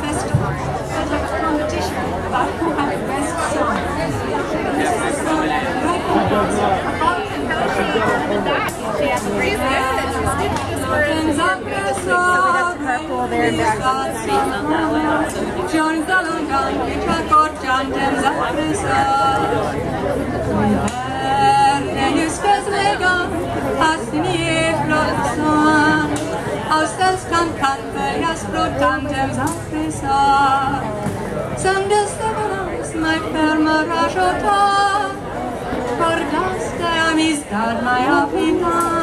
festival the long gun, you track or John, turns the song. And you spells leg on, has the near flood song. Faustas cantantes flotantes a pesar Sem desdevenas mai ferma rajotar Por las de amistad mai aplicar